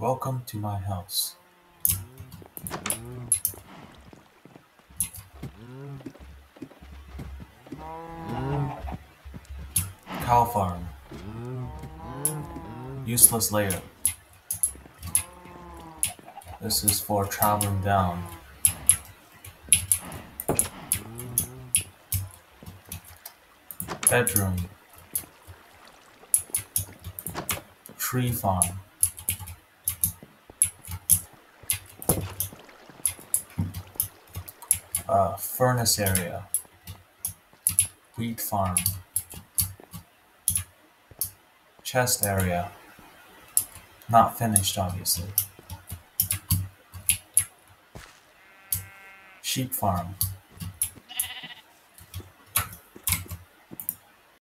Welcome to my house. Cow farm. Useless layer. This is for traveling down. Bedroom. Tree farm. Uh, furnace area. Wheat farm. Chest area. Not finished, obviously. Sheep farm.